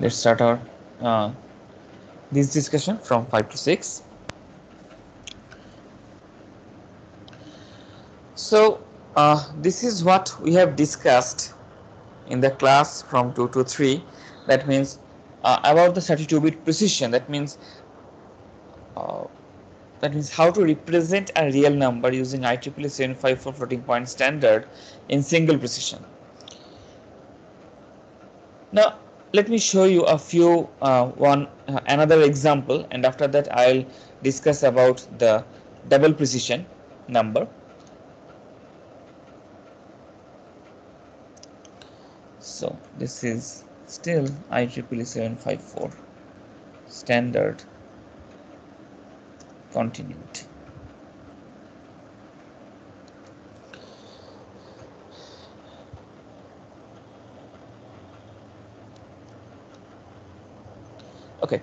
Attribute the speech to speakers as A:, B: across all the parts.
A: let's start our uh, this discussion from 5 to 6 so uh, this is what we have discussed in the class from 2 to 3 that means uh, about the 32 bit precision. That means uh, that means how to represent a real number using IEEE 754 floating point standard in single precision. Now let me show you a few uh, one uh, another example and after that I'll discuss about the double precision number. So this is still IEEE 754 standard continued okay.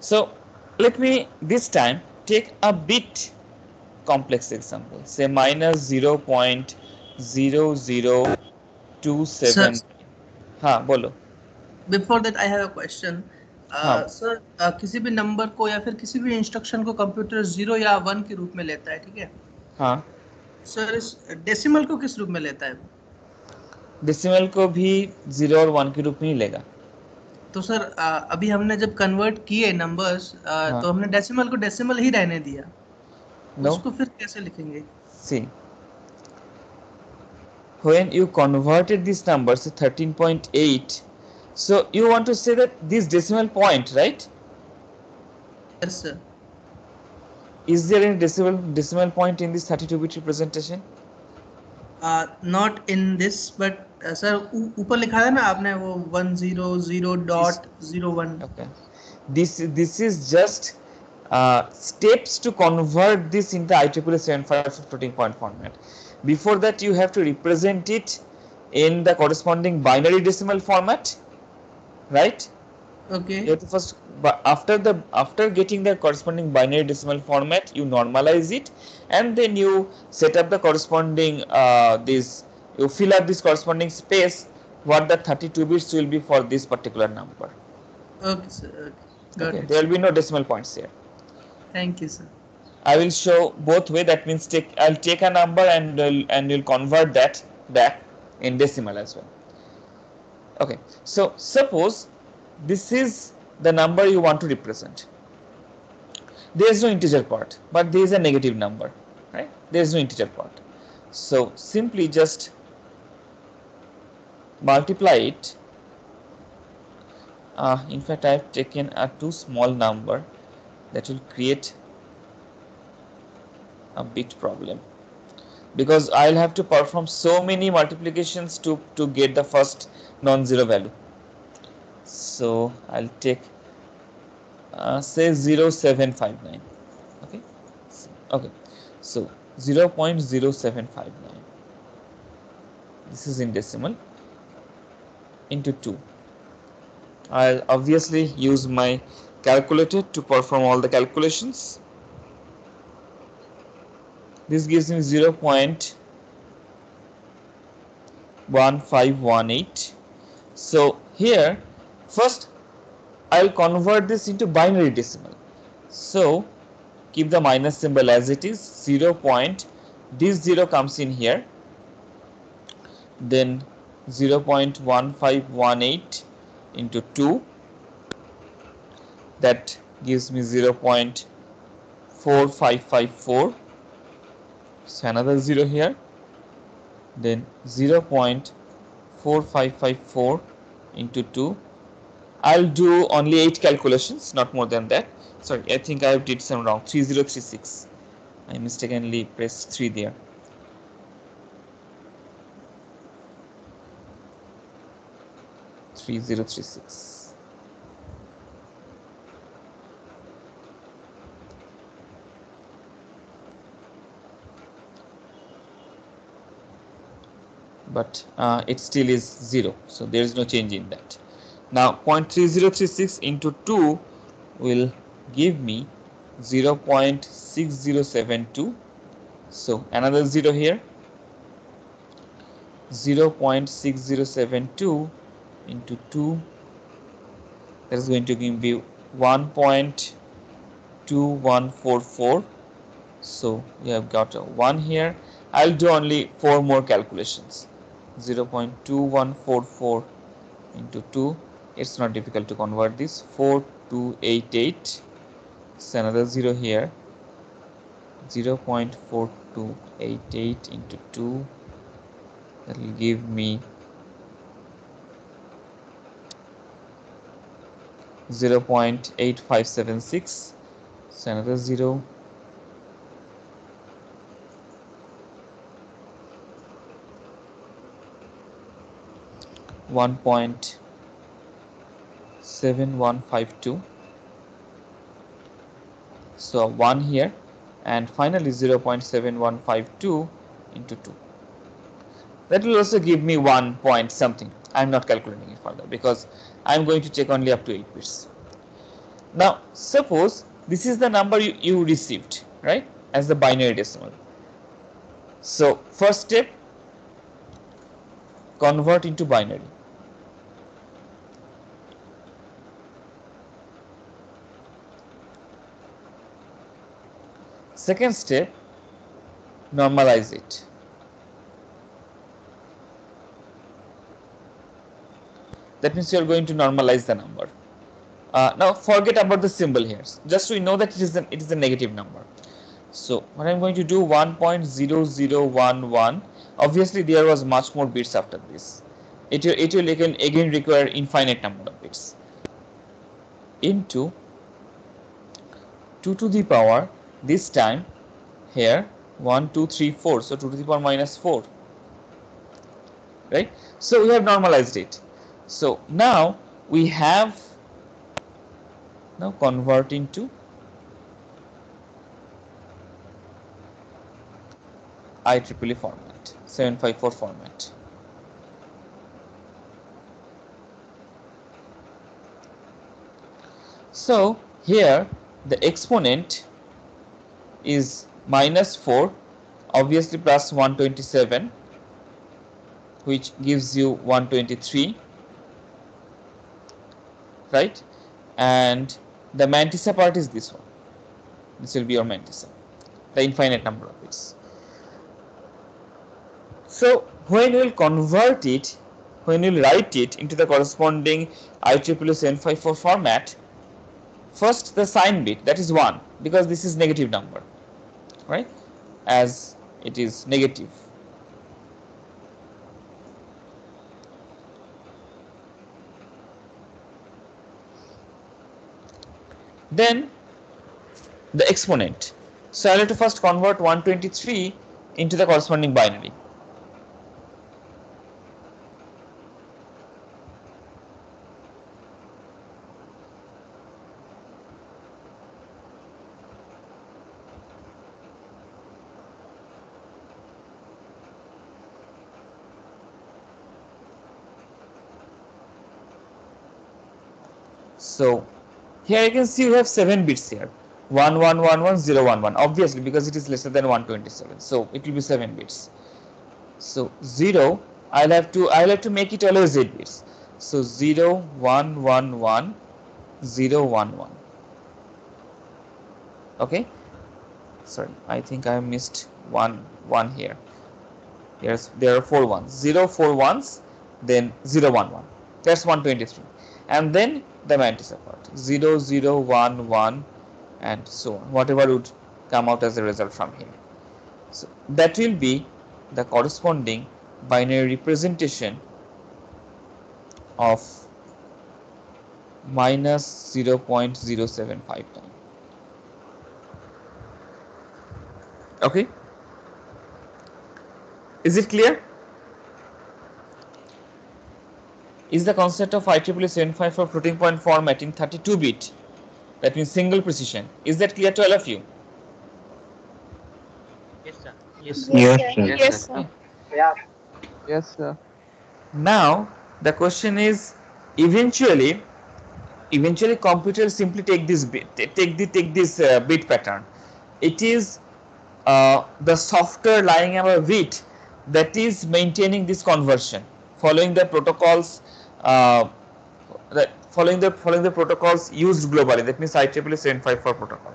A: So let me this time take a bit complex example. Say minus 0 0.0027 हाँ बोलो
B: before that I have a question
A: हाँ।
B: Sir किसी भी number को या फिर किसी भी इंस्ट्रक्शन को कंप्यूटर ज़ीरो या वन के रूप में लेता है ठीक है?
A: हाँ.
B: सर इस डेसिमल को किस रूप में लेता है?
A: डेसिमल को भी ज़ीरो और वन के रूप में ही लेगा।
B: तो सर अ, अभी हमने जब कन्वर्ट किए नंबर्स
A: हाँ।
B: तो हमने डेसिमल को डेसिमल ही रहने दिया
A: नो
B: उसको फिर कैसे लिखेंगे
A: see when you converted this number so 13.8 so you want to say that this decimal point right
B: yes sir
A: is there any decimal decimal point in this 32 bit representation
B: not in this but sir ऊपर लिखा है ना आपने वो one zero zero dot zero one
A: okay this this is just uh, steps to convert this into IEEE 75 floating point format before that you have to represent it in the corresponding binary decimal format right
B: okay
A: you have to first but after the after getting the corresponding binary decimal format you normalize it and then you set up the corresponding uh, this you fill up this corresponding space what the 32 bits will be for this particular number.
B: Okay sir
A: okay,
B: okay.
A: there will be no decimal points here.
B: Thank you sir.
A: I will show both way that means take i'll take a number and and will convert that back in decimal as well. Okay so suppose this is the number you want to represent. There is no integer part but there is a negative number right? There is no integer part. So simply just multiply it uh, in fact i have taken a too small number that will create a bit problem because I'll have to perform so many multiplications to to get the first non-zero value. So I'll take uh, say 0759. Okay, okay. So 0.0759. This is in decimal into two. I'll obviously use my calculator to perform all the calculations. This gives me 0 0.1518 so here first I'll convert this into binary decimal. So keep the minus symbol as it is 0 point this 0 comes in here. Then 0 0.1518 into 2 that gives me 0 0.4554 so another 0 here. Then 0 0.4554 into 2 I'll do only 8 calculations not more than that. Sorry I think I did some wrong. 3036 I mistakenly pressed 3 there Three zero three six. but uh, it still is 0 so there is no change in that. Now 0.3036 into 2 will give me 0.6072 so another 0 here. 0.6072 into 2 that is going to give me 1.2144 so you have got a 1 here. I'll do only four more calculations. 0.2144 into 2 it's not difficult to convert this. 4288 it's another 0 here. 0.4288 into 2 that will give me 0 0.8576 so another 0 one point seven one five two. So one here and finally 0.7152 into 2 that will also give me one point something i'm not calculating it further because i'm going to check only up to 8 bits. Now suppose this is the number you, you received right as the binary decimal. So first step convert into binary. Second step, normalize it. That means you are going to normalize the number. Uh, now forget about the symbol here. Just so we know that it is an, it is a negative number. So what I'm going to do 1.0011. Obviously there was much more bits after this. It will, it will again, again require infinite number of bits. Into 2 to the power this time here 1 2 3 4 so 2 to the power minus 4 right so we have normalized it so now we have now convert into IEEE format 754 format. So here the exponent is minus 4 obviously plus 127 which gives you 123 right? And the mantissa part is this one. This will be your mantissa. The infinite number of bits. So when you will convert it when you will write it into the corresponding IEEE 754 format first the sign bit that is 1 because this is negative number right? As it is negative then the exponent. So I'll have to first convert 123 into the corresponding binary So here you can see you have 7 bits here. 1 1 1 1 0 1 1 obviously because it is lesser than 127 so it will be 7 bits. So 0 I'll have to I'll have to make it always 8 bits. So 0 1 1 1 0 1 1 okay? Sorry I think I missed one one here. Yes, there are four ones. 0 4 then 0 1 1 that's 123 and then the mantissa part 0 0 1 1 and so on. Whatever would come out as a result from here so that will be the corresponding binary representation of minus 0.075 time okay? Is it clear is the concept of IEEE 754 floating point format in 32 bit that means single precision is that clear to all of you
B: Yes, sir. Yes.
C: Yes,
D: Yes,
C: sir.
D: sir.
C: Yes, sir.
D: Yeah.
C: Yes, sir.
A: now the question is eventually eventually computers simply take this bit take the take this uh, bit pattern it is uh, the software lying above it that is maintaining this conversion following the protocols uh, following the following the protocols used globally. That means IEEE 754 protocol.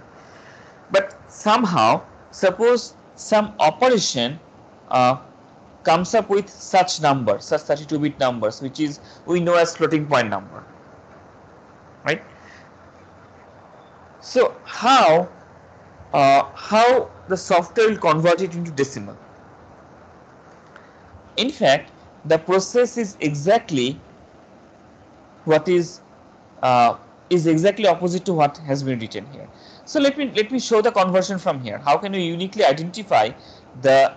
A: But somehow, suppose some operation uh, comes up with such number, such 32-bit numbers, which is we know as floating point number, right? So how uh, how the software will convert it into decimal? In fact, the process is exactly what is uh, is exactly opposite to what has been written here. So let me let me show the conversion from here. How can we uniquely identify the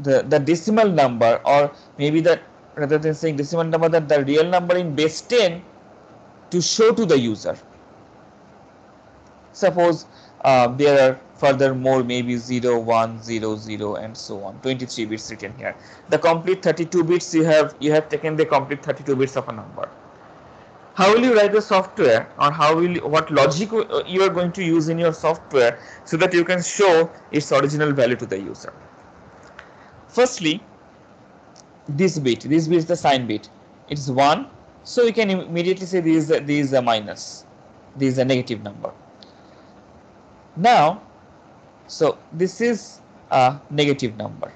A: the the decimal number or maybe that rather than saying decimal number that the real number in base 10 to show to the user. Suppose uh, there are furthermore maybe 0 1 0 0 and so on. 23 bits written here. The complete 32 bits you have you have taken the complete 32 bits of a number. How will you write the software or how will what logic uh, you are going to use in your software so that you can show its original value to the user? Firstly this bit this bit is the sign bit. It's 1 so you can immediately say this is a, this is a minus. This is a negative number now so this is a negative number.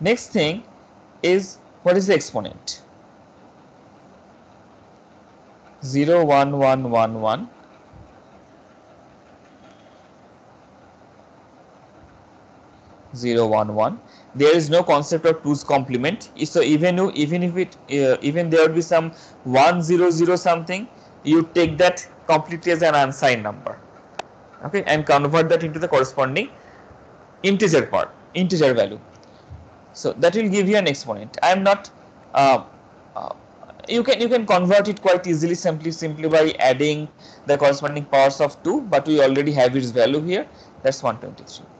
A: Next thing is what is the exponent? 0, 1, 1, 1, 1. Zero one one. There is no concept of two's complement. So even even if it uh, even there would be some one zero zero something, you take that completely as an unsigned number. Okay and convert that into the corresponding integer part integer value. So that will give you an exponent. I am not uh, uh, you can you can convert it quite easily simply simply by adding the corresponding powers of 2 but we already have its value here. That's 123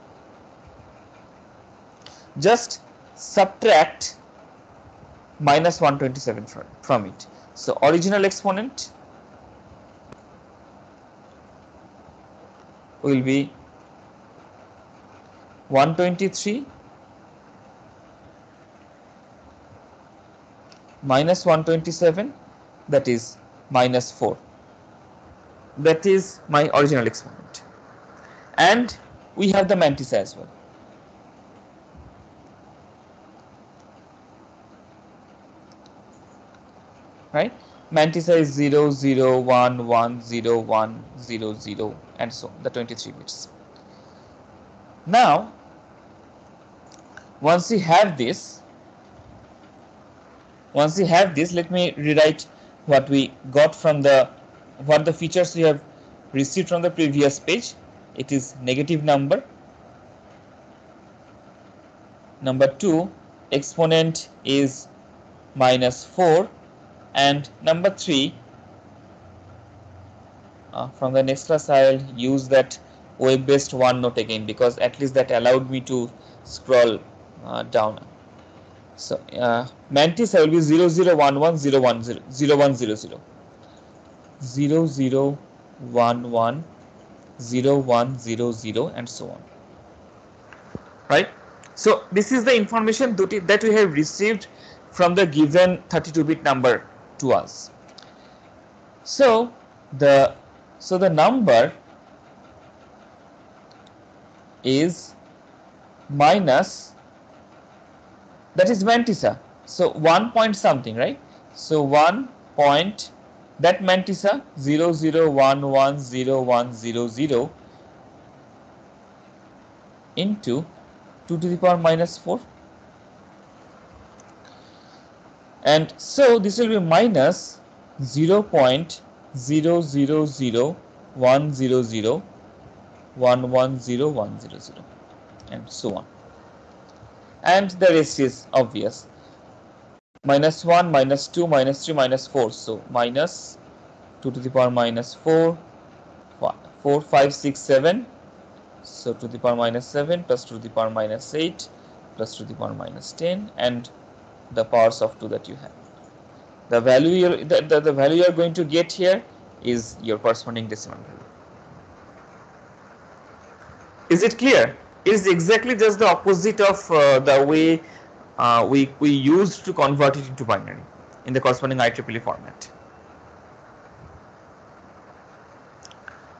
A: just subtract minus 127 from, from it. So original exponent will be 123 minus 127 that is minus 4 that is my original exponent. And we have the mantis as well right Mantissa is 0, 0, 1, 1, 0, 1, 0, 0 and so the 23 bits. Now, once you have this, once you have this, let me rewrite what we got from the, what the features we have received from the previous page. It is negative number. Number 2, exponent is minus 4 and number three uh, from the next class I'll use that web based OneNote again because at least that allowed me to scroll uh, down. So uh, mantissa will be 0011 010 0100 0011 0100 and so on. Right? So this is the information that we have received from the given 32 bit number to us. So the so the number is minus that is mantissa. So one point something, right? So one point that mantissa zero zero one one zero one zero zero into 2 to the power minus 4 and so this will be minus 0 0.000100100 and so on. And the rest is obvious. Minus 1 minus 2 minus 3 minus 4 so minus 2 to the power minus 4 4 5 6 7 so to the power minus 7 plus 2 to the power minus 8 plus 2 to the power minus 10 and the powers of 2 that you have. The value you're, the, the, the value you're going to get here is your corresponding decimal value. Is it clear? it is exactly just the opposite of uh, the way uh, we, we used to convert it into binary in the corresponding IEEE format.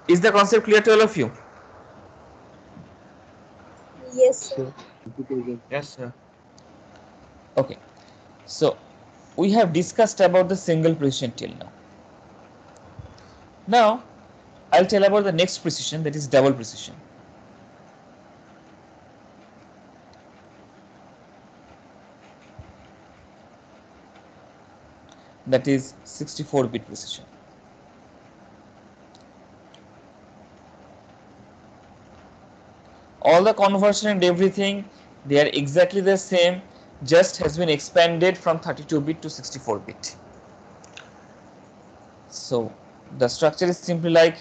A: Is the concept clear to all of you?
C: Yes, sir.
A: Yes, sir. Okay. So we have discussed about the single precision till now. Now I'll tell about the next precision that is double precision. That is 64 bit precision. all the conversion and everything they are exactly the same just has been expanded from 32 bit to 64 bit. So the structure is simply like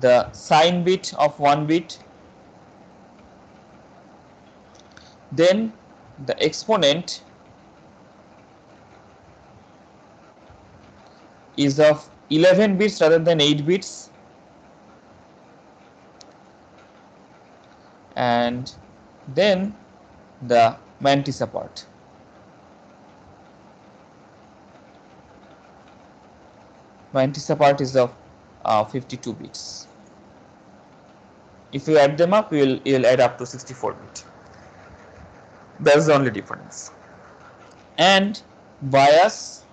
A: the sign bit of 1 bit. Then the exponent is of 11 bits rather than 8 bits. And then the mantissa part. Mantissa part is of uh, 52 bits. If you add them up, you will you will add up to 64 bit. That's the only difference. And bias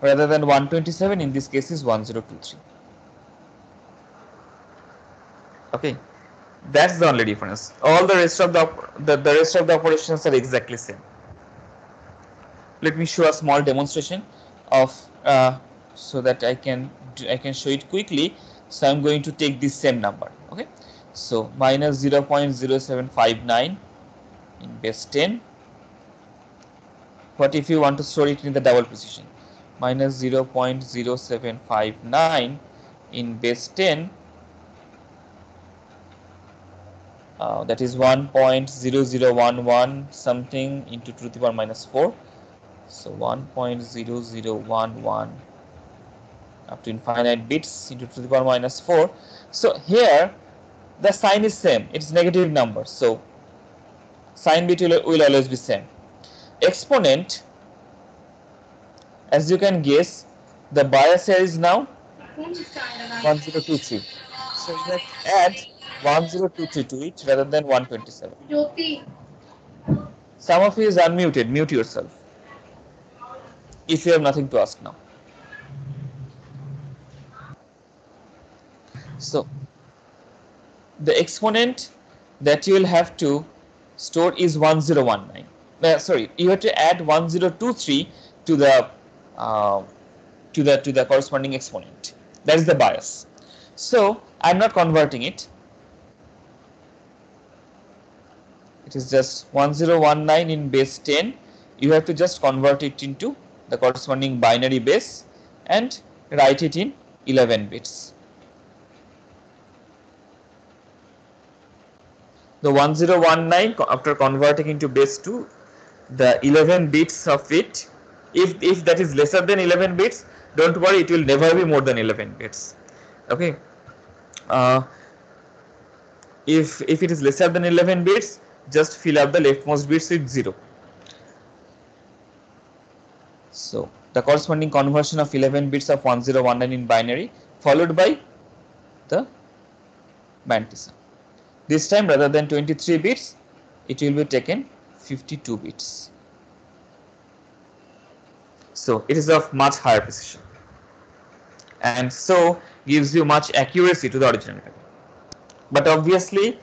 A: rather than 127 in this case is 1023. Okay that's the only difference. All the rest of the, the the rest of the operations are exactly same. Let me show a small demonstration of uh, so that i can i can show it quickly. So i'm going to take this same number okay? So minus 0 0.0759 in base 10 what if you want to store it in the double precision minus 0 0.0759 in base 10 uh, that is 1.0011 something into 2 to the power minus 4 so 1.0011 up to infinite bits into 2 to the power minus 4 so here the sign is same. It's negative number. So sign bit will, will always be same. Exponent as you can guess the bias here is now 1023 so let's add 1023 to it rather than 127.
C: Jyoti.
A: Some of you is unmuted. Mute yourself. If you have nothing to ask now. So, the exponent that you will have to store is 1019. Uh, sorry, you have to add 1023 to the uh, to the to the corresponding exponent. That is the bias. So I'm not converting it. It is just 1019 in base 10 you have to just convert it into the corresponding binary base and write it in 11 bits. The 1019 after converting into base 2 the 11 bits of it if if that is lesser than 11 bits don't worry it will never be more than 11 bits. Okay? Uh, if if it is lesser than 11 bits just fill up the leftmost bits with 0. So the corresponding conversion of 11 bits of 1019 in binary followed by the mantissa. This time rather than 23 bits it will be taken 52 bits. So it is of much higher precision and so gives you much accuracy to the original. But obviously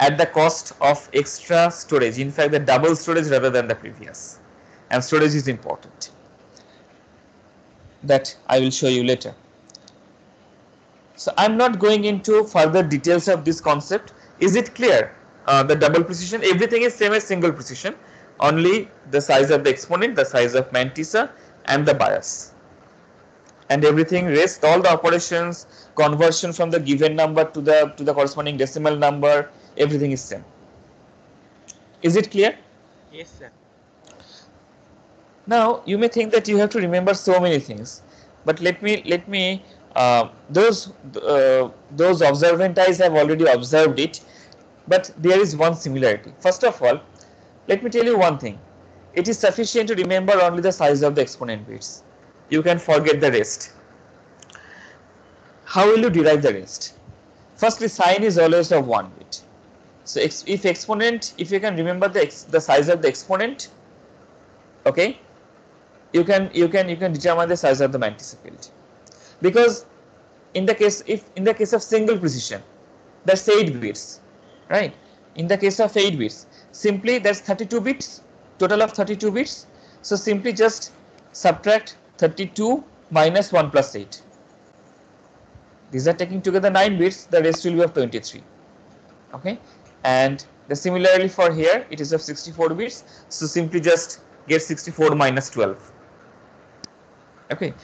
A: at the cost of extra storage in fact the double storage rather than the previous and storage is important that I will show you later. So I'm not going into further details of this concept. Is it clear? Uh, the double precision, everything is same as single precision, only the size of the exponent, the size of mantissa and the bias. And everything rest, all the operations, conversion from the given number to the to the corresponding decimal number, everything is same. Is it clear?
D: Yes, sir.
A: Now you may think that you have to remember so many things, but let me let me uh, those uh, those observant eyes have already observed it. but there is one similarity. First of all, let me tell you one thing. It is sufficient to remember only the size of the exponent bits. You can forget the rest. How will you derive the rest? Firstly, sign is always of one bit. So ex if exponent, if you can remember the ex the size of the exponent, okay, you can you can you can determine the size of the Mantissa field. Because in the case if in the case of single precision, that's 8 bits, right? In the case of 8 bits, simply that's 32 bits, total of 32 bits. So simply just subtract 32 minus 1 plus 8. These are taking together 9 bits, the rest will be of 23. Okay, and the similarly for here it is of 64 bits, so simply just get 64 minus 12. Okay,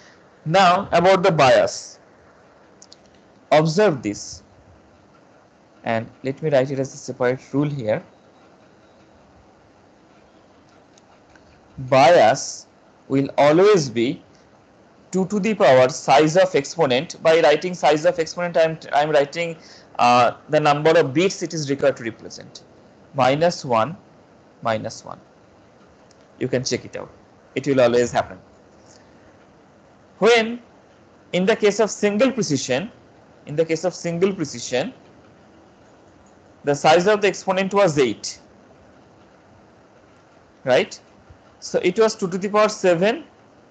A: now about the bias. Observe this and let me write it as a separate rule here. Bias will always be 2 to the power size of exponent. By writing size of exponent, I am I am writing uh, the number of bits it is required to represent. Minus 1, minus 1. You can check it out. It will always happen. When in the case of single precision, in the case of single precision, the size of the exponent was 8 right so it was 2 to the power 7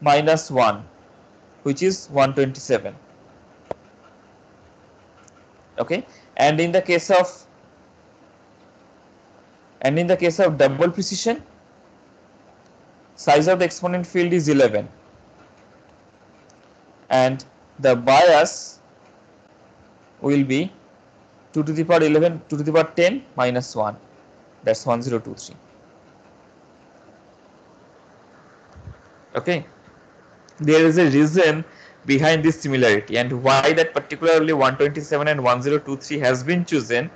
A: minus 1 which is 127 okay? And in the case of and in the case of double precision size of the exponent field is 11 and the bias will be 2 to the power 11 2 to the power 10 minus 1 that's 1023 okay? There is a reason behind this similarity. And why that particularly 127 and 1023 has been chosen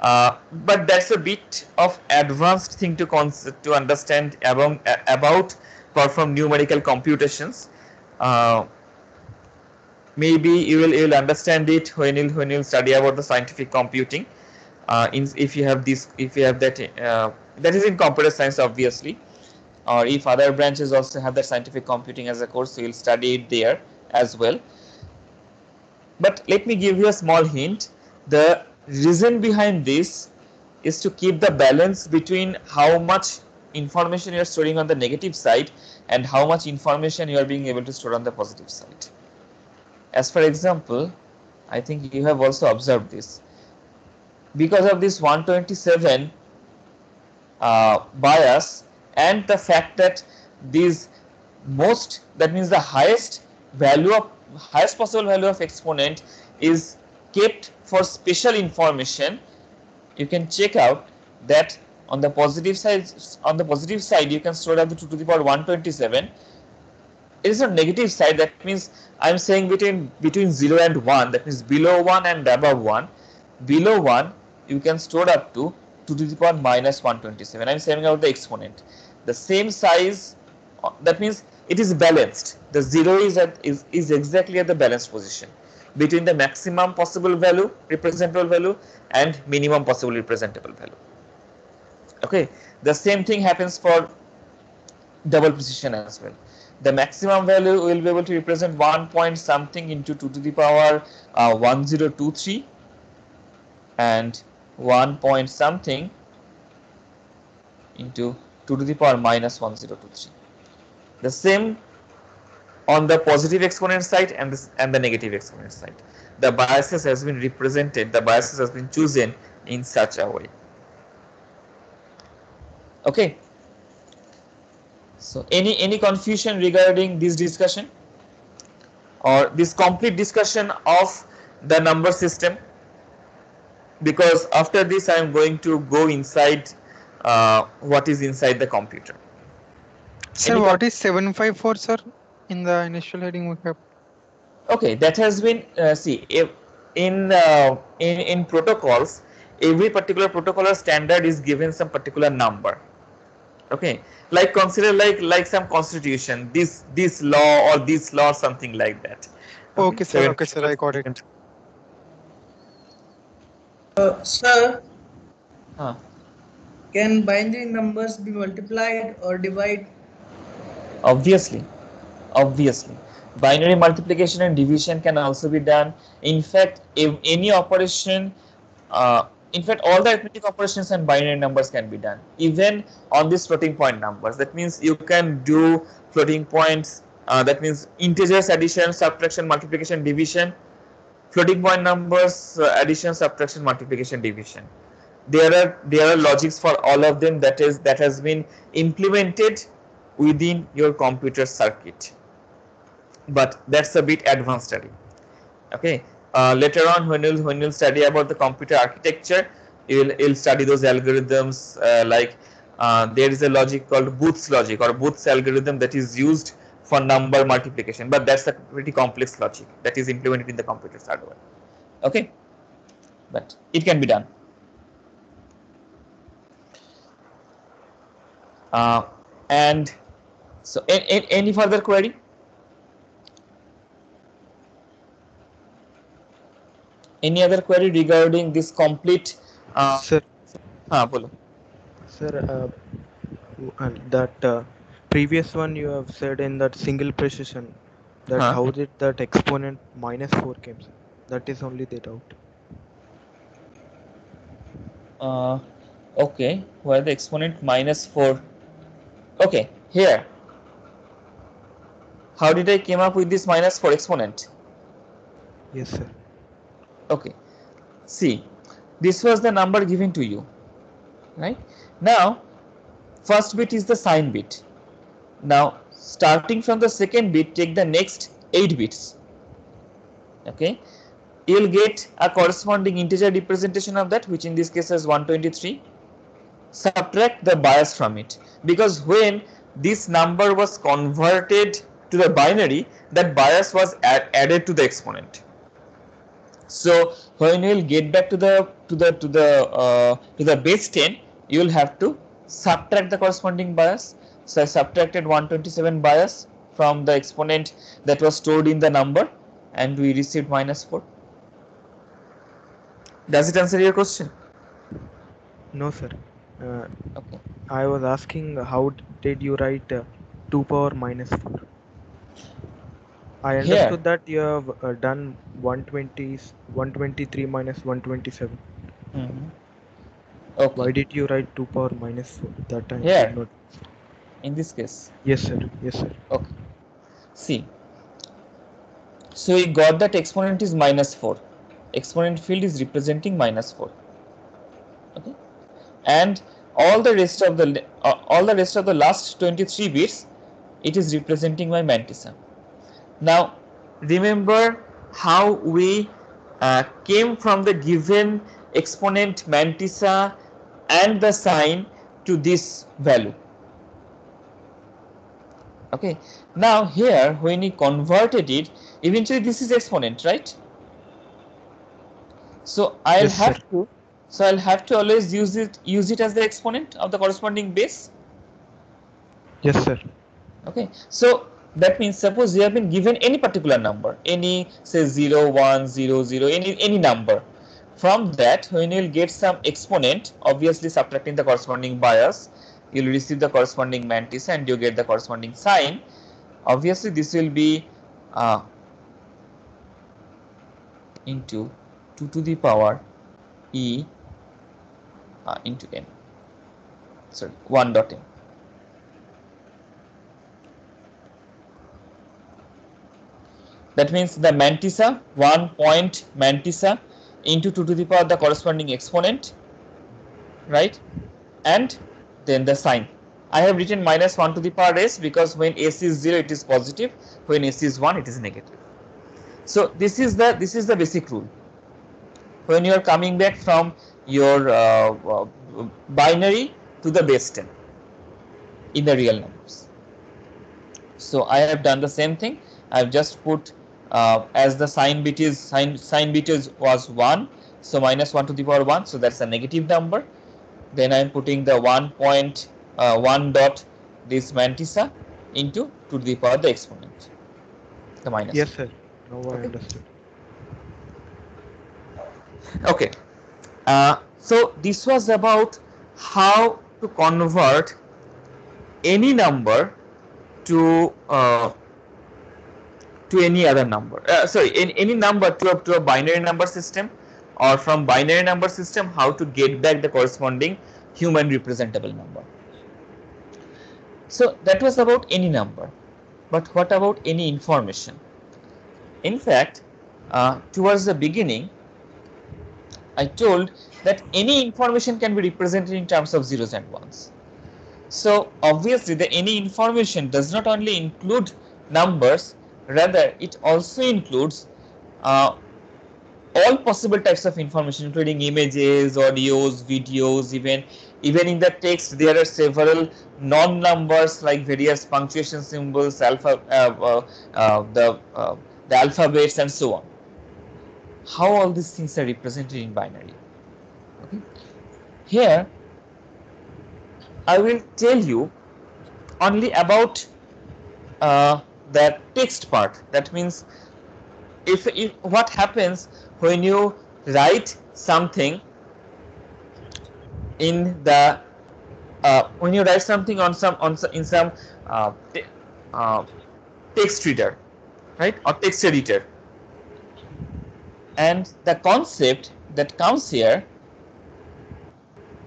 A: uh, but that's a bit of advanced thing to concept to understand about about perform numerical computations. Uh, maybe you will you will understand it when you when you study about the scientific computing. Uh, in, if you have this if you have that uh, that is in computer science obviously. Or if other branches also have that scientific computing as a course you will study it there as well. But let me give you a small hint. The reason behind this is to keep the balance between how much information you are storing on the negative side and how much information you are being able to store on the positive side. As for example, I think you have also observed this. Because of this 127 uh, bias and the fact that these most that means the highest value of highest possible value of exponent is kept for special information. You can check out that on the positive side on the positive side you can store up to 2 to the power 127 it is a negative side. That means I'm saying between between 0 and 1 that means below 1 and above 1 below 1 you can store up to 2 to the power minus 127 I'm saving about the exponent. The same size uh, that means it is balanced. The 0 is at is, is exactly at the balanced position between the maximum possible value representable value and minimum possible representable value. Okay the same thing happens for double precision as well. The maximum value will be able to represent 1 point something into 2 to the power uh, 1023 and 1 point something into 2 to the power minus 1023. The same on the positive exponent side and, this, and the negative exponent side. The biases has been represented, the biases has been chosen in such a way. Okay. So any any confusion regarding this discussion or this complete discussion of the number system? Because after this I am going to go inside uh, what is inside the computer.
D: Sir,
A: Any
D: what is 754, sir? In the initial heading we have.
A: Okay, that has been uh, see if in, uh, in in protocols every particular protocol or standard is given some particular number. Okay, like consider like like some constitution this this law or this law something like that.
D: Okay, sir. Okay, sir. I got it.
B: Uh, sir,
A: Huh.
B: Can binary numbers be multiplied or divide?
A: Obviously obviously. Binary multiplication and division can also be done. In fact if any operation uh, in fact all the arithmetic operations and binary numbers can be done even on these floating point numbers. That means you can do floating points uh, that means integers addition subtraction multiplication division. Floating point numbers uh, addition subtraction multiplication division. There are there are logics for all of them that is that has been implemented within your computer circuit. But that's a bit advanced study. Okay? Uh, later on when you'll when you'll study about the computer architecture you'll, you'll study those algorithms uh, like uh, there is a logic called Booth's logic or Booth's algorithm that is used for number multiplication. But that's a pretty complex logic that is implemented in the computer hardware. Okay? But it can be done. Uh, and so any further query? Any other query regarding this complete? Uh,
E: sir,
A: ah, bolo.
E: sir, uh, uh, that uh, previous one you have said in that single precision that
A: huh?
E: how did that exponent minus 4 came sir? that is only the doubt
A: uh, okay where the exponent minus 4 okay here how did I came up with this minus 4 exponent?
E: Yes sir.
A: Okay. See this was the number given to you right? Now first bit is the sign bit. Now starting from the second bit take the next 8 bits. Okay? You'll get a corresponding integer representation of that which in this case is 123 subtract the bias from it. Because when this number was converted to the binary that bias was add, added to the exponent. So when you will get back to the to the to the uh, to the base 10 you will have to subtract the corresponding bias. So i subtracted 127 bias from the exponent that was stored in the number and we received minus 4 does it answer your question?
E: No sir. Uh,
A: okay.
E: I was asking how did you write uh, 2 power minus 4 i
A: Here.
E: understood that you have uh, done 120 s- 123 minus 127
A: Mhm. okay
E: why did you write 2 power minus 4 that time did not
A: in this case
E: yes sir yes sir
A: Okay. See. So we got that exponent is minus 4. Exponent field is representing minus 4. Okay. And all the rest of the uh, all the rest of the last 23 bits it is representing my mantissa. Now remember how we uh, came from the given exponent mantissa and the sign to this value. Okay. Now here when we converted it eventually this is exponent right? So i'll
E: Yes,
A: have
E: sir.
A: to so i'll have to always use it use it as the exponent of the corresponding base?
E: Yes sir
A: okay so that means suppose you have been given any particular number any say 0 1 0 0 any any number. From that when you'll get some exponent obviously subtracting the corresponding bias you'll receive the corresponding mantissa and you get the corresponding sign. Obviously this will be uh, into 2 to the power e uh, into n. Sorry 1 dot n that means the mantissa one point mantissa into 2 to the power the corresponding exponent right? And then the sign. I have written minus 1 to the power s because when s is 0 it is positive. When s is 1 it is negative. So this is the this is the basic rule. When you are coming back from your uh, uh, binary to the base 10 in the real numbers. So i have done the same thing. I have just put uh, as the sign bit is sign sign bit is was 1 so minus 1 to the power 1 so that's a negative number. Then i am putting the 1 point uh, 1 dot this mantissa into 2 to the power the exponent the minus.
E: Yes sir. Now i
A: Okay.
E: understood.
A: Okay. Uh, So this was about how to convert any number to uh, to any other number. Uh, sorry, in, any number to a, to a binary number system or from binary number system how to get back the corresponding human representable number. So that was about any number. But what about any information? In fact, uh, towards the beginning, I told that any information can be represented in terms of zeros and ones. So obviously the any information does not only include numbers, rather it also includes uh, all possible types of information including images, audios, videos, even even in the text there are several non-numbers like various punctuation symbols, alpha, uh, uh, uh, the uh, the alphabets and so on. How all these things are represented in binary. Okay. Here I will tell you only about uh, the text part. That means if, if what happens when you write something in the uh, when you write something on some on in some uh, uh, text reader, right, or text editor, and the concept that comes here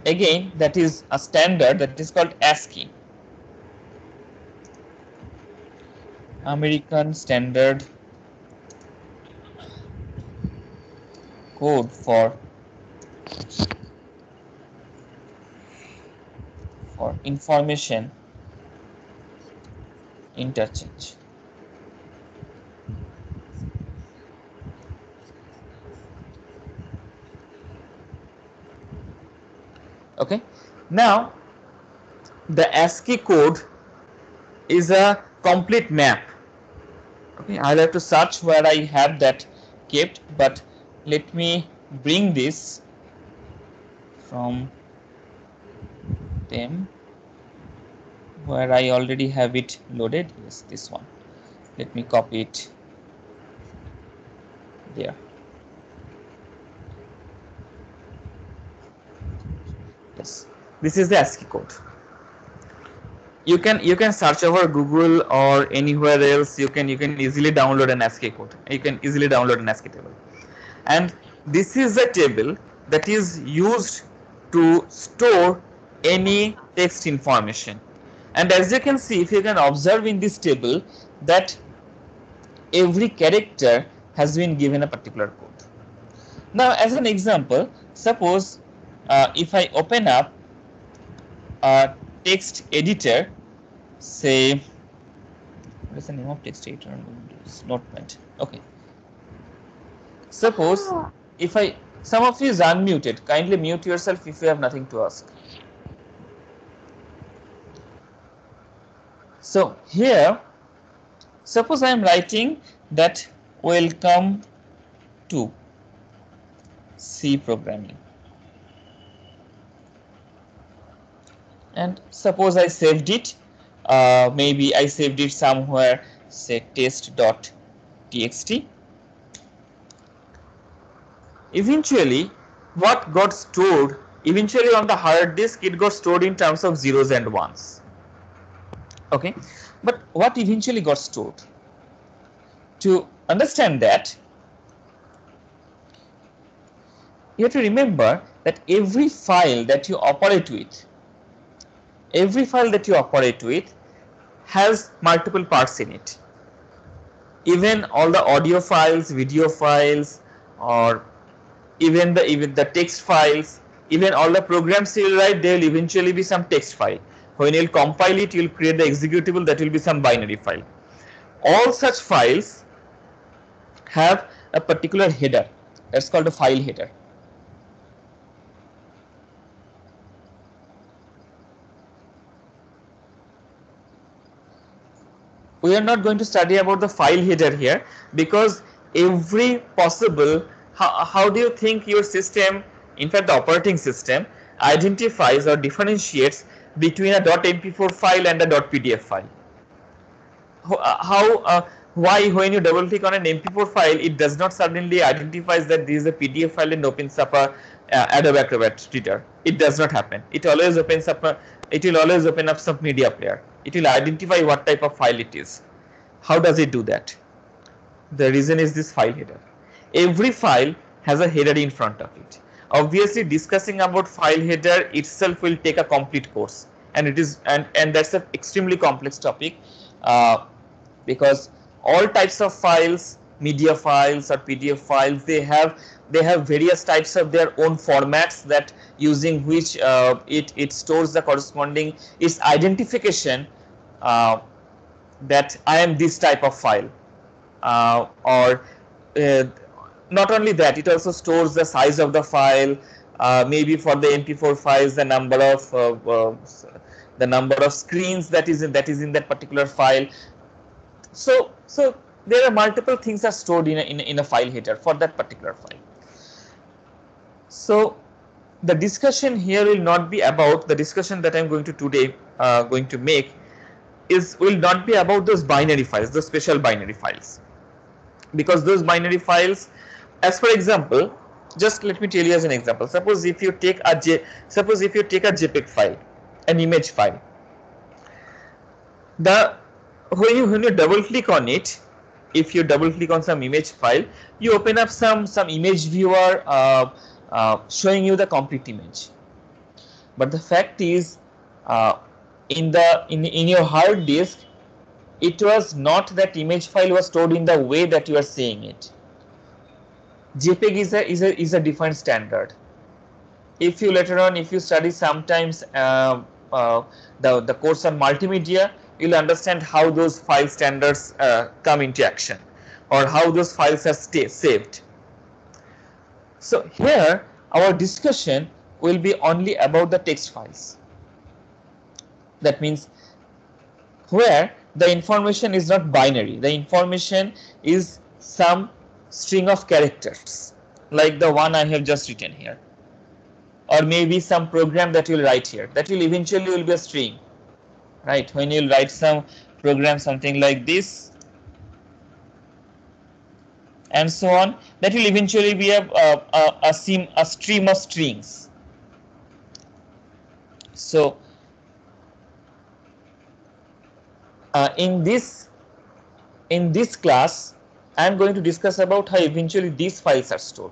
A: again that is a standard that is called ASCII. American Standard Code for for information interchange. okay now the ASCII code is a complete map I'll have to search where I have that kept but let me bring this from them. Where I already have it loaded? Yes this one. Let me copy it. There. Yes. This is the ASCII code you can you can search over Google or anywhere else. You can you can easily download an ASCII code. You can easily download an ASCII table. And this is a table that is used to store any text information. And as you can see if you can observe in this table that every character has been given a particular code. Now as an example suppose uh, if I open up a text editor, say, what is the name of text editor? I'm going to use Notepad. Okay. Suppose ah. if I, some of you is unmuted, kindly mute yourself if you have nothing to ask. So here, suppose I am writing that welcome to C programming. and suppose I saved it uh, maybe I saved it somewhere. Say test.txt eventually what got stored eventually on the hard disk it got stored in terms of zeros and ones. Okay? But what eventually got stored? To understand that you have to remember that every file that you operate with every file that you operate with has multiple parts in it. Even all the audio files video files or even the even the text files even all the programs you write there will eventually be some text file. When you'll compile it you'll create the executable that will be some binary file. All such files have a particular header. That's called a file header we are not going to study about the file header here because every possible how, how do you think your system in fact the operating system identifies or differentiates between a .mp4 file and a .pdf file uh, how uh, why when you double click on an mp4 file it does not suddenly identifies that this is a pdf file and opens up a uh, Adobe Acrobat Reader. It does not happen. It always opens up. A, it will always open up some media player. It will identify what type of file it is. How does it do that? The reason is this file header. Every file has a header in front of it. Obviously, discussing about file header itself will take a complete course, and it is and and that's an extremely complex topic uh, because all types of files, media files or PDF files, they have they have various types of their own formats that using which uh, it it stores the corresponding its identification uh, that I am this type of file. Uh, or uh, not only that it also stores the size of the file uh, maybe for the mp4 files the number of uh, the number of screens that is in that is in that particular file. So so there are multiple things are stored in a, in a, in a file header for that particular file. So the discussion here will not be about the discussion that i'm going to today uh, going to make is will not be about those binary files those special binary files. Because those binary files as for example just let me tell you as an example. Suppose if you take a j suppose if you take a jpeg file an image file the when you when you double click on it if you double click on some image file you open up some some image viewer uh, uh, showing you the complete image. But the fact is uh, in the in in your hard disk it was not that image file was stored in the way that you are seeing it. Jpeg is a is a is a different standard. If you later on if you study sometimes uh, uh, the the course on multimedia you'll understand how those file standards uh, come into action or how those files are saved. So here our discussion will be only about the text files. That means where the information is not binary. The information is some string of characters like the one I have just written here. Or maybe some program that you will write here that will eventually will be a string right when you write some program something like this and so on that will eventually be a, a, a, a, stream of strings so uh, in this in this class I am going to discuss about how eventually these files are stored.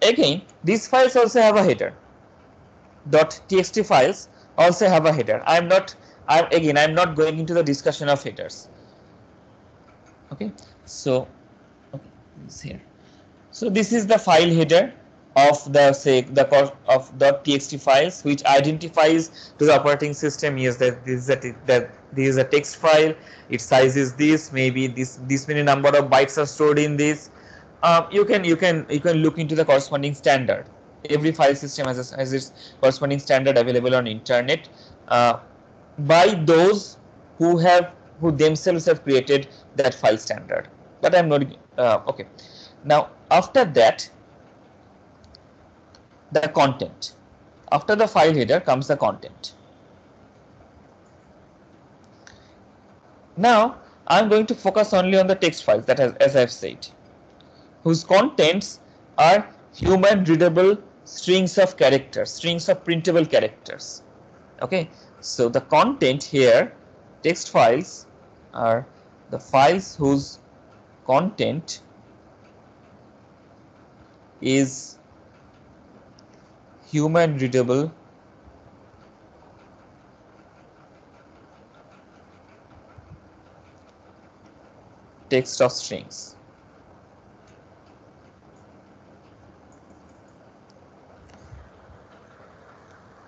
A: Again, these files also have a header. .txt files also have a header. I am not. I'm again. I am not going into the discussion of headers. Okay. So, okay, here. So this is the file header of the say the of the .txt files, which identifies to the operating system. Yes, that this is a that this is a text file its size is this maybe this this many number of bytes are stored in this uh, you can you can you can look into the corresponding standard every file system has, has its corresponding standard available on internet. Uh, by those who have who themselves have created that file standard. But i'm not uh, okay. Now after that the content. After the file header comes the content. Now, I am going to focus only on the text files that has, as I have said, whose contents are human readable strings of characters, strings of printable characters. Okay, so the content here, text files are the files whose content is human readable text of strings.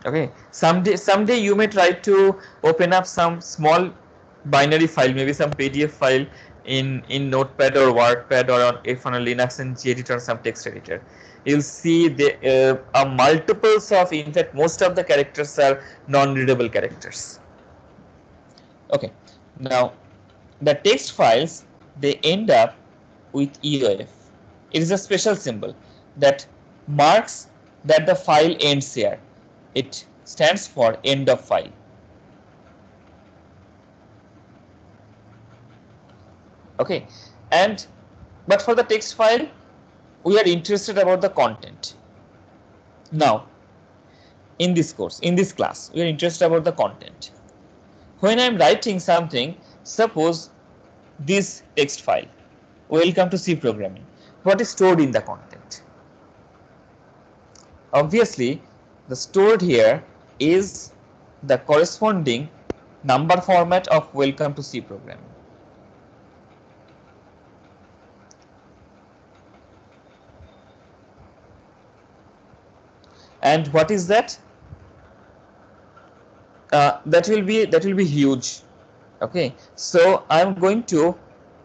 A: Okay, someday someday you may try to open up some small binary file, maybe some PDF file in in Notepad or WordPad or on if on a Linux and gedit or some text editor. You'll see the uh, uh, multiples of in fact most of the characters are non-readable characters. Okay, now the text files they end up with EOF. It is a special symbol that marks that the file ends here. It stands for end of file. Okay, and but for the text file, we are interested about the content. Now, in this course, in this class, we are interested about the content. When I am writing something, suppose this text file, welcome to C programming, what is stored in the content? Obviously, the stored here is the corresponding number format of welcome to C programming. and what is that? Uh, that will be that will be huge. Okay so i'm going to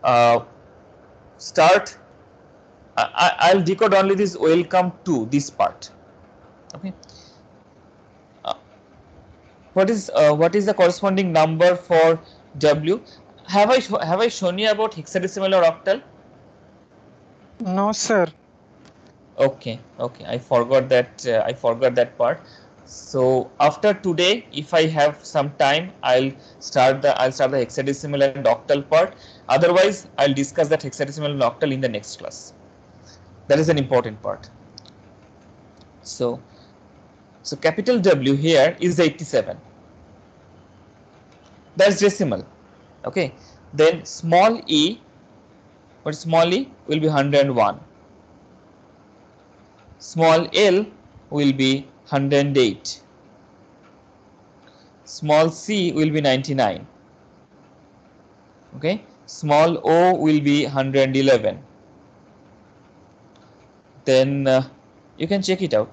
A: uh, start I, i'll decode only this welcome to this part. Okay what is uh, what is the corresponding number for w? Have i have i shown you about hexadecimal or octal?
D: No, sir.
A: okay okay. I forgot that uh, i forgot that part. So after today if i have some time i'll start the i'll start the hexadecimal and octal part. Otherwise i'll discuss that hexadecimal and octal in the next class. That is an important part. So so capital w here is 87 that's decimal. Okay. Then small e but small e will be 101 small l will be 108 small c will be 99 okay. Small o will be 111 then uh, you can check it out.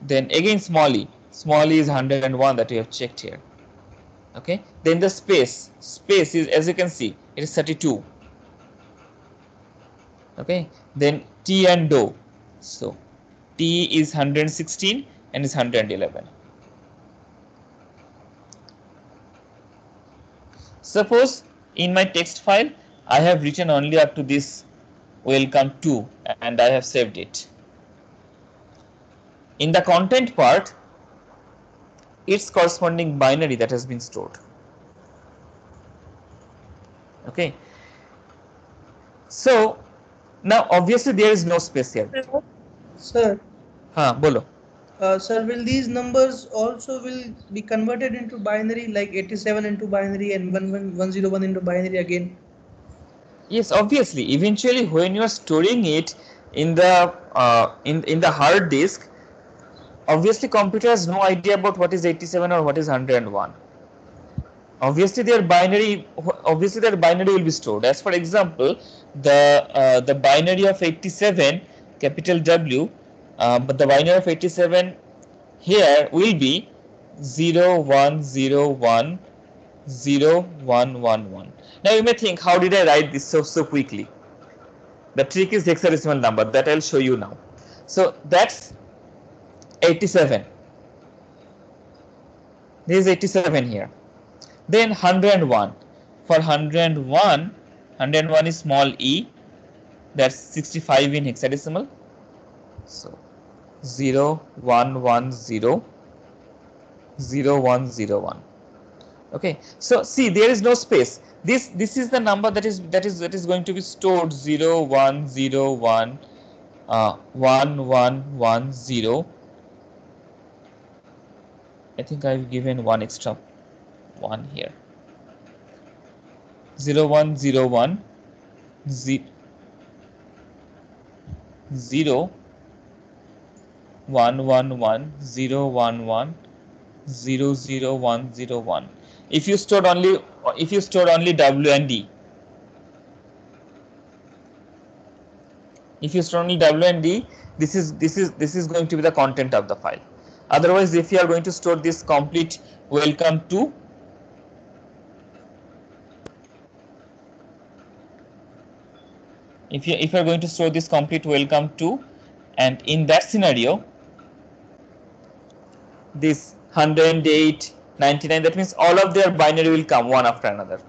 A: Then again small e. Small e is 101 that we have checked here okay? Then the space. Space is as you can see it is 32 okay? Then t and do so t is 116 and is 111 suppose in my text file i have written only up to this welcome to and i have saved it. In the content part its corresponding binary that has been stored. Okay. So now obviously there is no space here.
B: Sir,
A: ha bolo.
B: Uh, sir, will these numbers also will be converted into binary like 87 into binary and 11 101 into binary again?
A: yes obviously. Eventually when you are storing it in the uh, in in the hard disk obviously computer has no idea about what is 87 or what is 101 obviously their binary obviously their binary will be stored. As for example the uh, the binary of 87 capital w uh, but the binary of 87 here will be 0101 0111 now you may think how did i write this so so quickly? The trick is hexadecimal number. That i'll show you now. So that's 87 this is 87 here. Then 101 for 101 101 is small e. That's 65 in hexadecimal. So 0 1 1 0 0 1 0 1 okay. So see there is no space. This this is the number that is that is that is going to be stored. 0 1 0 1 uh, 1 1 1 0 I think I've given one extra one here. 0 1 0 1 0 0 1 1 1 0 1 1 0 0 1 0 1 if you stored only if you stored only w and d if you store only w and d this is this is this is going to be the content of the file otherwise if you are going to store this complete welcome to if you if you are going to store this complete welcome to. And in that scenario this 108 99 that means all of their binary will come one after another.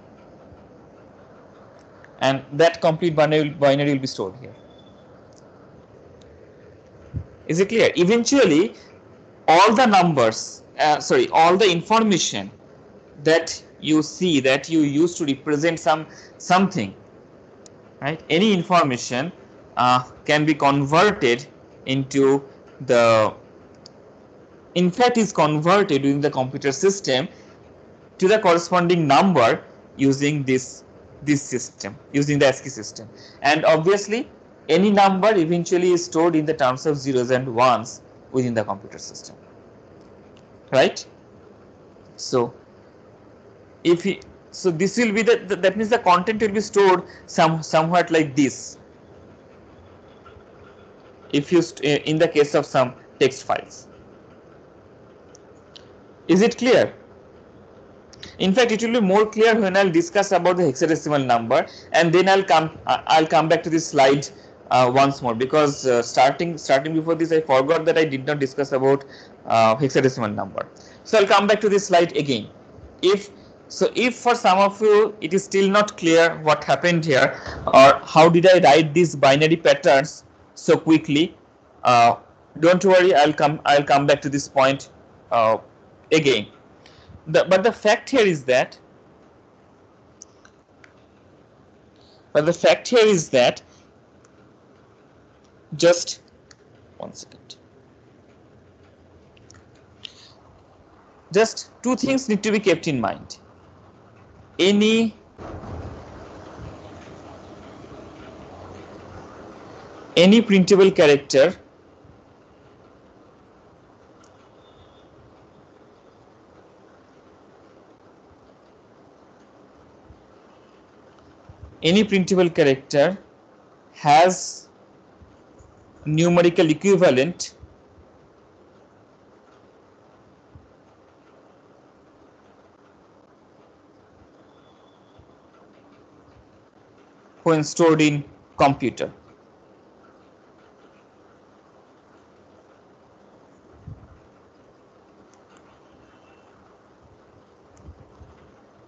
A: And that complete binary binary will be stored here. Is it clear? Eventually all the numbers uh, sorry all the information that you see that you use to represent some something right? Any information uh, can be converted into the in fact is converted in the computer system to the corresponding number using this this system using the ASCII system. And obviously any number eventually is stored in the terms of zeros and ones within the computer system right? So if he, so this will be the, the that means the content will be stored some somewhat like this. If you st- eh, in the case of some text files. Is it clear? In fact it will be more clear when i'll discuss about the hexadecimal number and then i'll come i'll come back to this slide once more. Because uh, starting starting before this i forgot that i did not discuss about uh, hexadecimal number. So i'll come back to this slide again. If so if for some of you it is still not clear what happened here or how did i write these binary patterns so quickly uh, don't worry i'll come i'll come back to this point uh, again. The, but the fact here is that but the fact here is that just one second. Just two things need to be kept in mind. Any any printable character any printable character has numerical equivalent when stored in computer.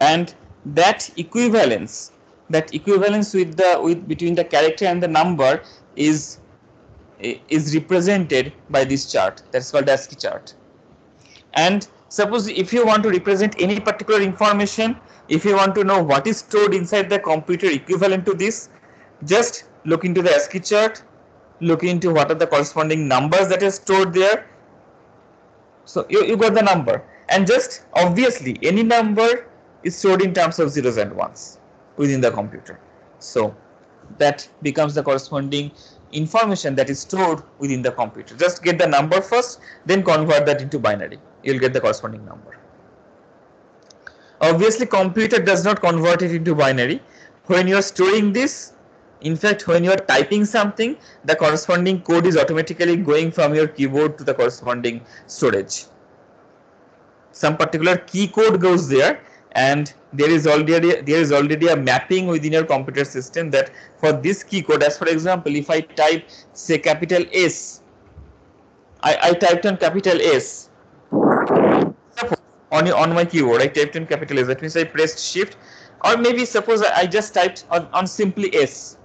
A: And that equivalence that equivalence with the with between the character and the number is is represented by this chart. That's called ASCII chart. And suppose if you want to represent any particular information if you want to know what is stored inside the computer equivalent to this just look into the ASCII chart look into what are the corresponding numbers that are stored there. So you, you got the number. And just obviously any number is stored in terms of zeros and ones within the computer. So that becomes the corresponding information that is stored within the computer. Just get the number first then convert that into binary. You'll get the corresponding number. Obviously computer does not convert it into binary. When you are storing this in fact when you are typing something the corresponding code is automatically going from your keyboard to the corresponding storage. Some particular key code goes there and there is already there is already a mapping within your computer system that for this key code as for example if i type say capital s i i typed on capital s. On on my keyboard i typed in capital s. That means i pressed shift or maybe suppose i, just typed on, on simply s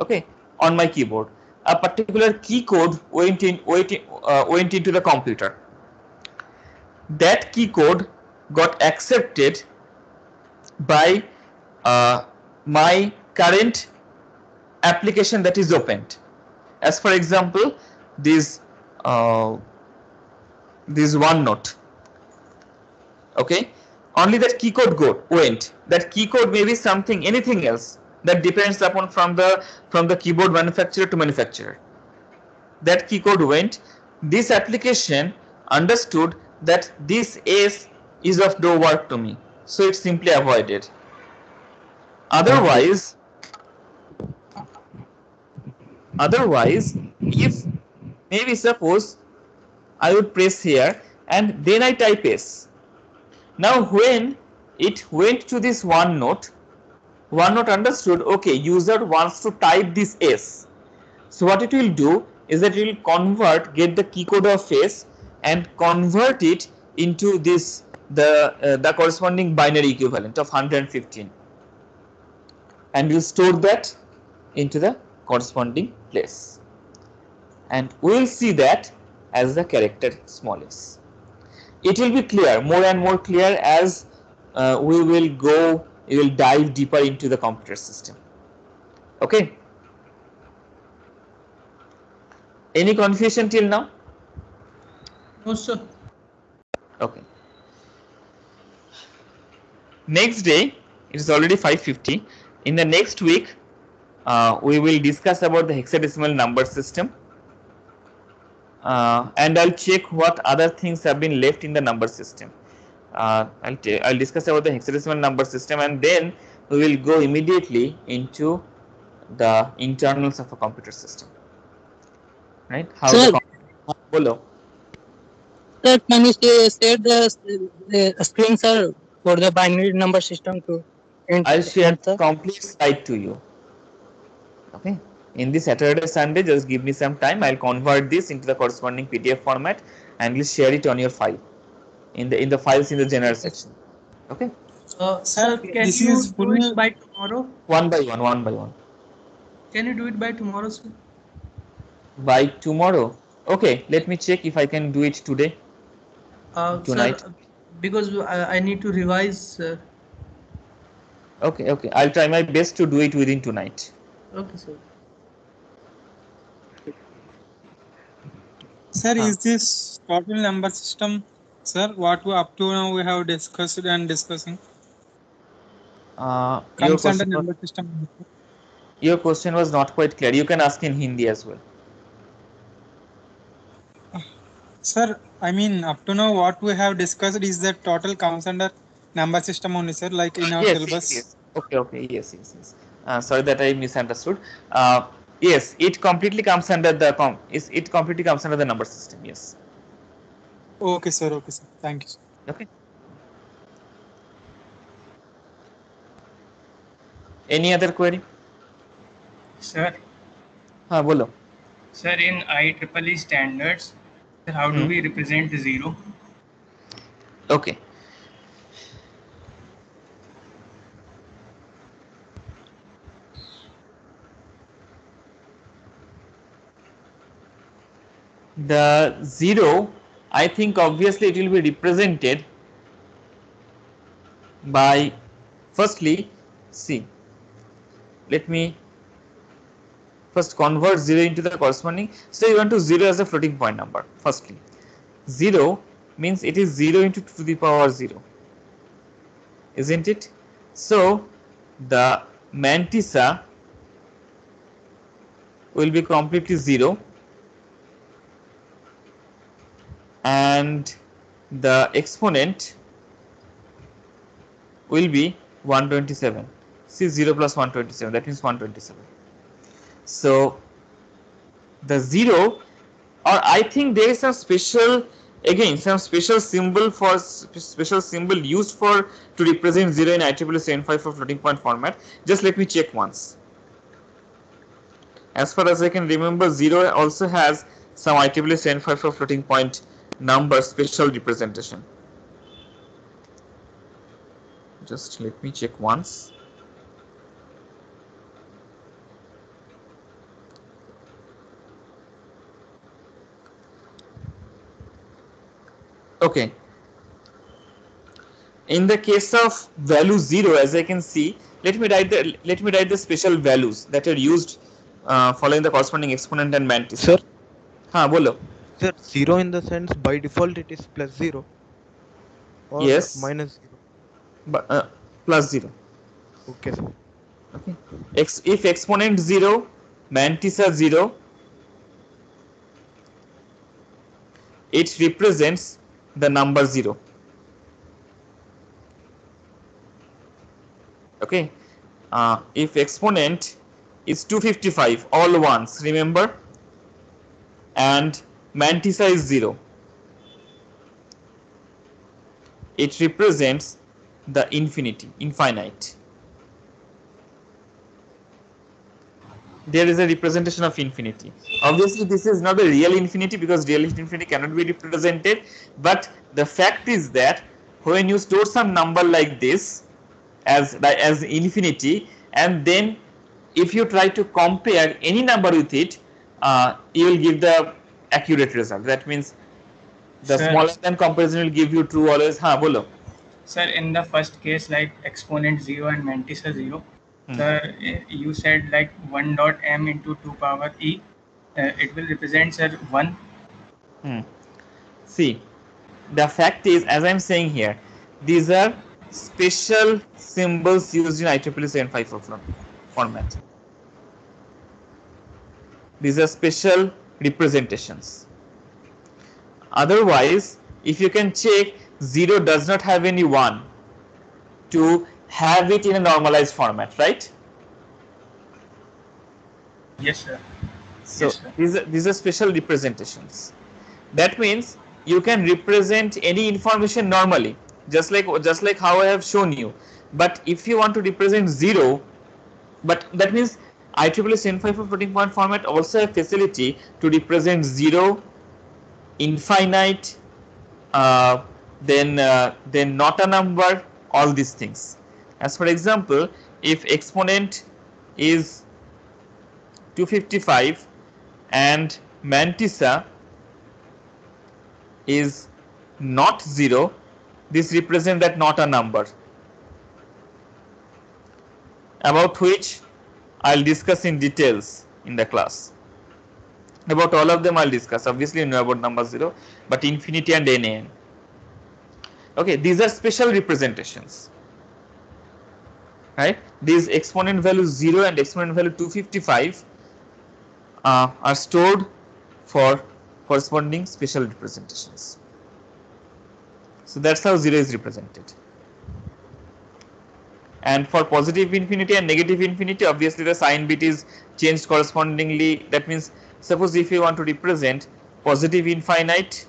A: okay on my keyboard. A particular key code went in went, uh, went into the computer. That key code got accepted by uh, my current application that is opened. As for example this uh, this OneNote. Okay? Only that key code go went. That key code may be something anything else that depends upon from the from the keyboard manufacturer to manufacturer. That key code went. This application understood that this s is of no work to me so it's simply avoided. Otherwise otherwise if maybe suppose i would press here and then i type s. Now when it went to this OneNote OneNote understood okay user wants to type this s. So what it will do is that it will convert get the key code of s and convert it into this the uh, the corresponding binary equivalent of 115 and we'll store that into the corresponding place and we will see that as the character small s it will be clear more and more clear as uh, we will go we will dive deeper into the computer system okay Any confusion till now?
B: No, sir.
A: Okay. Next day, it is already 5.50. In the next week, uh, we will discuss about the hexadecimal number system. Uh, and I'll check what other things have been left in the number system. Uh, I'll, I'll discuss about the hexadecimal number system and then we will go immediately into the internals of a computer system. Right? How
F: Sir.
A: the com- Bolo.
F: Sir, can you share the, the screen, sir, for the binary number system to? ent-
A: I'll share
F: the
A: complete slide to you. Okay. In this Saturday, Sunday, just give me some time. I'll convert this into the corresponding PDF format and we'll share it on your file in the in the files in the general section. Okay.
B: Uh, sir, can
G: this
B: you
G: is
B: do
G: full-
B: it by tomorrow?
A: One by one, one by one.
B: Can you do it by tomorrow, sir?
A: By tomorrow. Okay. Let me check if I can do it today.
B: Uh, sir,
A: Tonight.
B: Because I, I need to revise. Uh,
A: Okay. Okay. I'll try my best to do it within tonight.
B: okay, sir.
G: Sir,
A: Ah.
G: is this total number system, sir, what we up to now we have discussed and discussing?
A: Uh, your,
G: Comes under
A: question was,
G: system.
A: your question was not quite clear. You can ask in Hindi as well.
G: Sir, I mean, up to now what we have discussed is that total comes under number system only, sir, like in our
A: yes,
G: syllabus.
A: Yes, yes. Okay, okay, yes, yes, yes. Uh, sorry that I misunderstood. Uh, yes, it completely comes under the com. Is it completely comes under the number system? Yes.
G: Okay, sir, okay, sir. Thank you. Sir.
A: Okay. Any other query?
H: Sir,
A: हाँ बोलो.
H: sir, in IEEE standards, how do
A: Hmm.
H: we represent the zero?
A: Okay. The zero, I think obviously it will be represented by firstly, see, let me first convert 0 into the corresponding. So you want to 0 as a floating point number, firstly. 0 means it is 0 into 2 to the power 0 isn't it so the mantissa will be completely 0 and the exponent will be 127 see 0 plus 127 that means 127 so the 0 or I think there is some special again some special symbol for special symbol used for to represent 0 in IEEE 754 floating point format. Just let me check once. As far as I can remember 0 also has some IEEE 754 floating point number special representation. Just let me check once okay in the case of value 0 as i can see let me write the let me write the special values that are used uh, following the corresponding exponent and mantis
E: Sir,
A: ha bolo
E: sir, zero in the sense by default it is plus zero. Or
A: Yes.
E: Minus zero.
A: but, uh, plus 0
E: Okay, sir.
A: okay if exponent 0 mantissa 0 it represents the number 0 okay. Uh, if exponent is 255 all ones remember? And mantissa is 0 it represents the infinity infinite there is a representation of infinity. Obviously this is not a real infinity because real infinity cannot be represented. But the fact is that when you store some number like this as as infinity and then if you try to compare any number with it uh, you will give the accurate result. That means the
H: Sir.
A: smaller than comparison will give you true always ha bolo
H: Sir, in the first case, like exponent 0 and mantissa 0,
A: Hmm.
H: sir, eh, you said like 1 dot m into 2 power e. uh, it will represent sir one.
A: See, the fact is, as I'm saying here, these are special symbols used in IEEE 754 form- format. These are special representations. Otherwise, if you can check, 0 does not have any 1 to have it in a normalized format, right?
H: Yes, sir.
A: So
H: Yes, sir.
A: these are, these are special representations. That means you can represent any information normally, just like just like how I have shown you. But if you want to represent zero, but that means IEEE 754 floating point format also have facility to represent zero, infinite, uh, then uh, then not a number, all these things. As for example, if exponent is 255 and mantissa is not 0 this represents that not a number. About which I'll discuss in details in the class. About all of them I'll discuss. Obviously you know about number 0 but infinity and nan okay these are special representations right these exponent value 0 and exponent value 255 uh, are stored for corresponding special representations. So that's how 0 is represented. And for positive infinity and negative infinity, obviously the sign bit is changed correspondingly. That means, suppose if you want to represent positive infinite,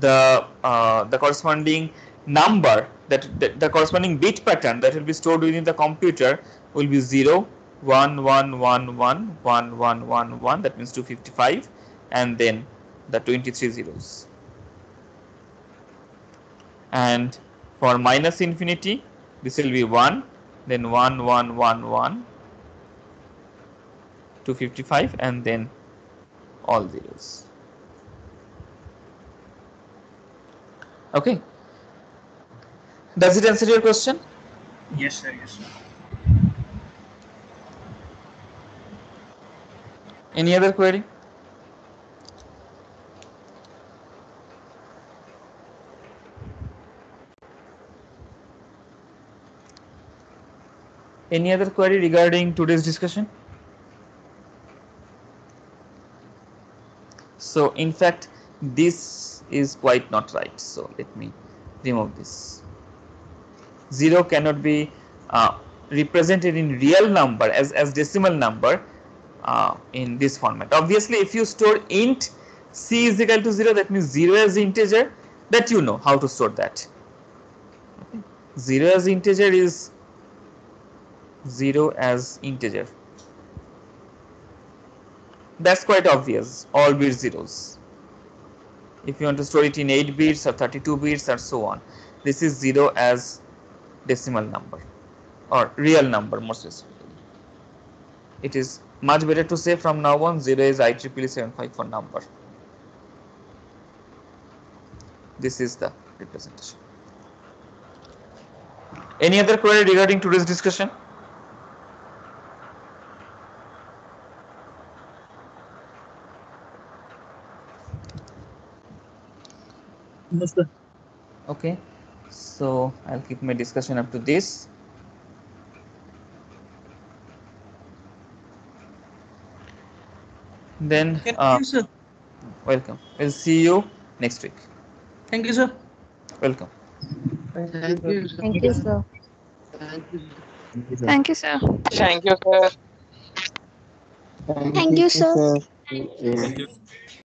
A: the uh, the corresponding number that, that the corresponding bit pattern that will be stored within the computer will be 0 1 1 1 1 1 1 1 1 that means 255 and then the 23 zeros and for minus infinity this will be 1 then 1 1 1 1 255 and then all zeros okay does it answer your question
H: Yes, sir. Yes, sir.
A: any other query any other query regarding today's discussion so in fact this is quite not right so let me remove this 0 cannot be uh, represented in real number as as decimal number uh, in this format. Obviously, if you store int c is equal to 0, that means 0 as integer, that you know how to store that. Okay. 0 as integer is 0 as integer. That's quite obvious, all bit zeros. If you want to store it in 8 bits or 32 bits or so on, this is 0 as decimal number or real number more specifically. It is much better to say from now on 0 is IEEE 754 number. This is the representation. Any other query regarding today's discussion?
F: Yes, sir.
A: Okay, so I'll keep my discussion up to this. Then,
B: Thank
A: uh,
B: you, sir.
A: welcome. We'll see you next week.
B: Thank you, sir.
A: Welcome.
C: Thank you, sir.
I: Thank you, sir.
D: Thank you, sir.
C: Thank you, sir.
J: Thank you.